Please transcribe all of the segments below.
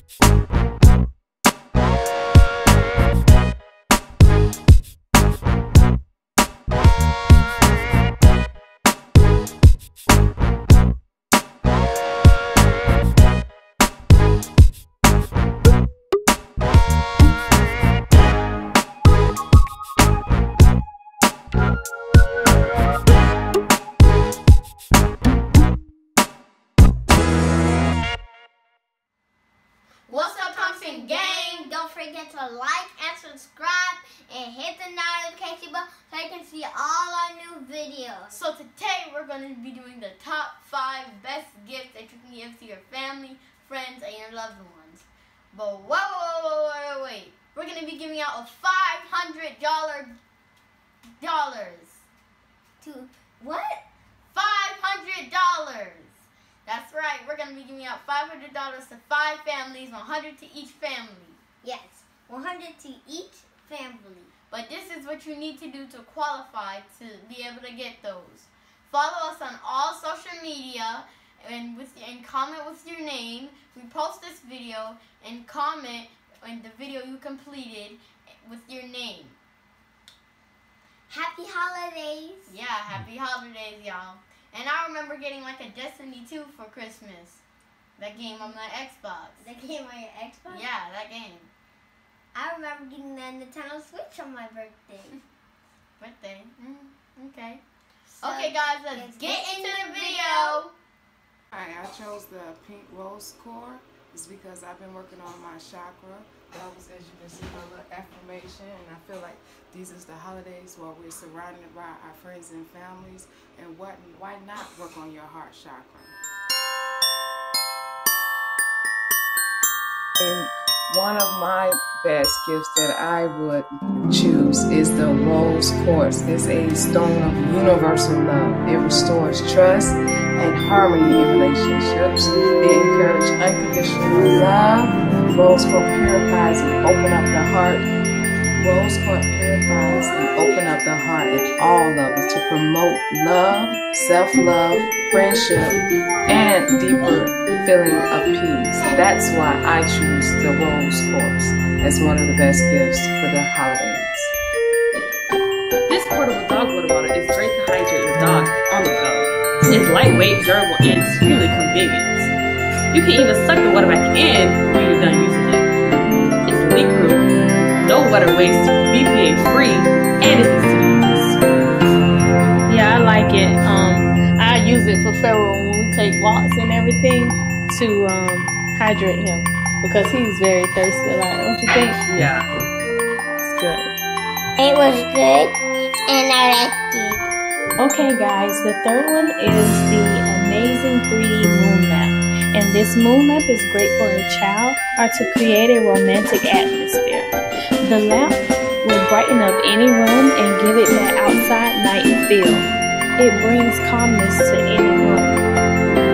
What's Gang? Don't forget to like and subscribe and hit the notification bell so you can see all our new videos. So today we're going to be doing the top five best gifts that you can give to your family, friends, and your loved ones. But whoa, whoa, whoa, whoa, wait, wait. We're going to be giving out a $500. To what? $500. That's right. We're going to be giving out $500 to five families, 100 to each family. Yes, 100 to each family. But this is what you need to do to qualify to be able to get those. Follow us on all social media and with and comment with your name. We post this video and comment on the video you completed with your name. Happy holidays. Yeah, happy holidays, y'all. And I remember getting like a Destiny 2 for Christmas. That game on my Xbox. The game on your Xbox? Yeah, that game. I remember getting the Nintendo Switch on my birthday. Birthday. Mm, okay. So, Okay, guys, let's let's get get into into the the video. Alright, I chose the pink rose quartz. It's because I've been working on my chakra. That was, as you can see, my little affirmation. And I feel like these is the holidays where we're surrounded by our friends and families. And what? why not work on your heart chakra? And one of my best gifts that I would choose is the rose quartz. It's a stone of universal love. It restores trust and harmony in relationships. It love. Rose quartz purifies and open up the heart. Rose quartz purifies and open up the heart at all levels to promote love, self-love, friendship, and deeper feeling of peace. That's why I choose the rose quartz as one of the best gifts for the holidays. This portable dog water bottle is great to hydrate your dog on the go. It's lightweight, durable, and extremely convenient. You can even suck the water back in when you're done using it. It's leak proof, no water waste, BPA free, and it's easy to use. Yeah, I like it. Um, I use it for Pharaoh when we take walks and everything to um, hydrate him because he's very thirsty. Like, don't you think? Yeah. It's good. It was good, and I liked it. Okay, guys, the third one is the amazing 3D moon map. And this moon lamp is great for a child or to create a romantic atmosphere. The lamp will brighten up any room and give it that outside night feel. It brings calmness to any room.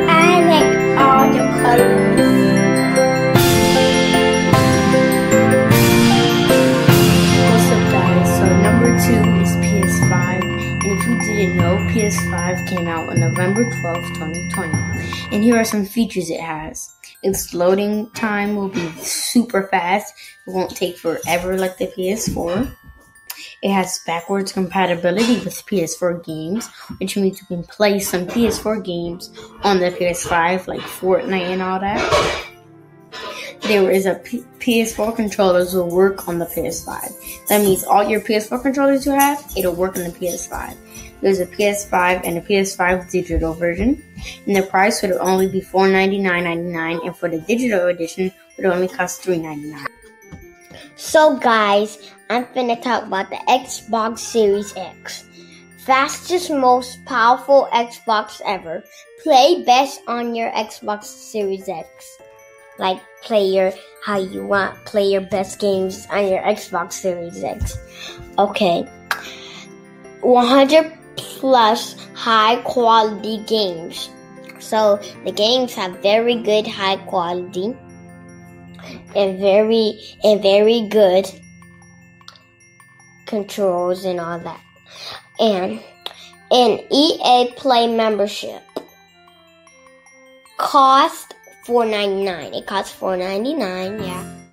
I like all the colors. On November 12th, 2020. And here are some features it has its loading time will be super fast, it won't take forever like the PS4. It has backwards compatibility with PS4 games, which means you can play some PS4 games on the PS5, like Fortnite and all that there is a P- PS4 controllers will work on the PS5. That means all your PS4 controllers you have, it'll work on the PS5. There's a PS5 and a PS5 digital version, and the price would only be $499.99, and for the digital edition, it would only cost 399. So, guys, I'm finna talk about the Xbox Series X. Fastest, most powerful Xbox ever. Play best on your Xbox Series X. Like, play your, how you want, play your best games on your Xbox Series X. Okay. 100 plus high quality games. So, the games have very good high quality and very and very good controls and all that. And an EA Play membership cost 4.99. It costs 4.99. Yeah.